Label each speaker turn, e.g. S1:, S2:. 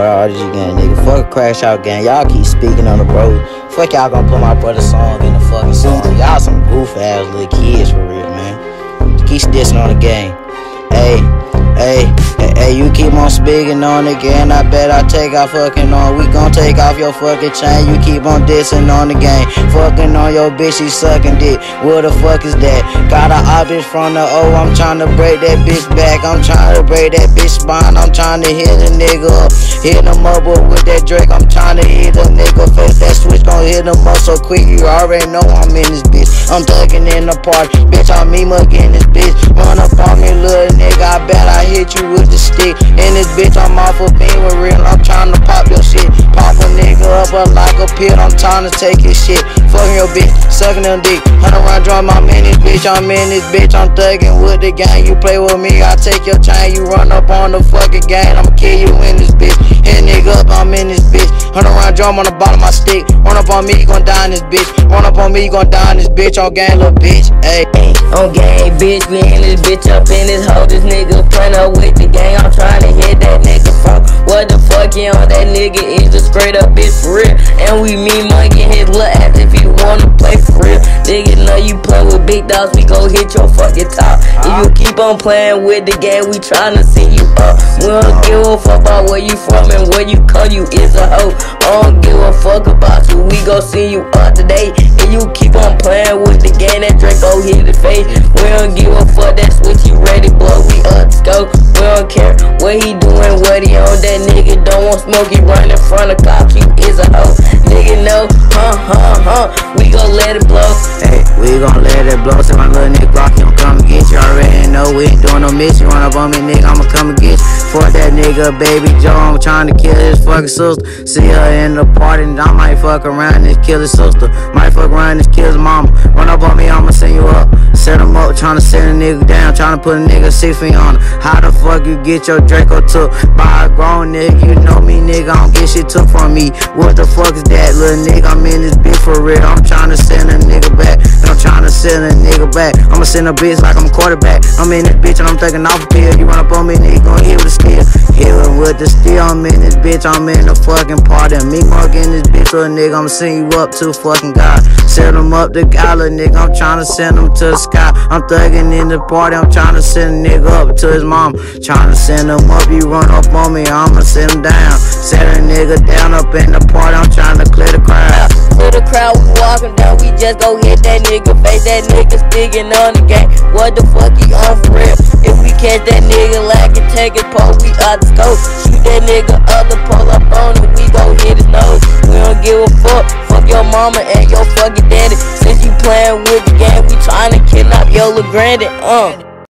S1: RG gang, nigga. Fuck a crash out gang. Y'all keep speaking on the bro. Fuck y'all gonna put my brother's song in the fucking song. Y'all some goof ass little kids for real, man. Keep dissing on the game. You keep on speaking on again. I bet I take off fucking on. We gon' take off your fucking chain. You keep on dissing on the game. Fucking on your bitch, she sucking dick. What the fuck is that? Got a bitch from the O. I'm trying to break that bitch back. I'm trying to break that bitch spine. I'm trying to hit a nigga up. Hit him up with that Drake. I'm trying to hit a nigga face. That switch gon' hit him up so quick. You already know I'm in this bitch. I'm thugging in the park. Bitch, I'm me mugging this bitch. Run up on me, little nigga. I bet I hit you with the stick. In this bitch, I'm off of being with real. I'm trying to pop your shit. Pop a nigga up a like a pill. I'm trying to take his shit. Fucking your bitch, sucking them dick. Hunt around, drum, I'm in this bitch. I'm in this bitch. I'm thugging with the gang. You play with me, I take your chain. You run up on the fucking gang. I'ma kill you in this bitch. Hit nigga up, I'm in this bitch. Hunt around, drum on the bottom of my stick. Run up on me, you gon' die in this bitch. Run up on me, you gon' die in this bitch. On gang, little bitch. Hey.
S2: On gang, bitch, we in this bitch up in this hoe. This nigga playing up with the You on that nigga is just straight up bitch for real. And we mean monkey his little ass if he wanna play for real. Nigga know you play with big dogs, we gon' hit your fucking top. If you keep on playing with the game, we tryna see you up. We don't give a fuck about where you from and where you come, you is a hoe. I don't give a fuck about you, we gon' see you up today. If you keep on playing with the game, that Draco hit the face. We don't give a fuck, that's what you ready, blow. We up go. We don't care what he doing, what he on. That nigga want smoke, run in front of cops. You is a hoe. Nigga no, huh, huh, huh. We gon' let it blow.
S1: Hey, we gon' let it blow. Say no mission. Run up on me, nigga, I'ma come and get you. Fuck that nigga, baby Joe. I'm trying to kill his fucking sister. See her in the party, and I might fuck around and kill his sister. Might fuck around and kill his mama. Run up on me, I'ma send you up. Set him up, trying to send a nigga down, trying to put a nigga feet on him. How the fuck you get your Draco took by a grown nigga? You know me, nigga, I don't get shit took from me. What the fuck is that, little nigga? I'm in this bitch for real. I'm trying to send a nigga back. and I'm trying to send a nigga back. I'ma send a bitch like I'm quarterback. I'm in this bitch and I'm taking off a pill. You run up on me, nigga, gon' hit with a steel. Hit with the steel. I'm in this bitch. I'm in the fucking party. Me in this bitch, little nigga. I'ma send you up to fucking God. Send him up to Gala, nigga. I'm trying to send him to the sky. I'm thugging in the party. I'm trying to send a nigga up to his mom. Trying to send him up. You run up on me. I'ma send him down. Send a nigga down up in the party. I'm trying to clear the crowd.
S2: The crowd, we walking down. We just go hit that nigga face. That nigga sticking on the game. What the fuck he on for real? If we catch that nigga lacking, take his pole. We out the scope. Shoot that nigga other pole up on him. We gon' hit his nose. We don't give a fuck. Fuck your mama and your fucking daddy. Since you playing with the game, we tryna kidnap your little granddad. Uh.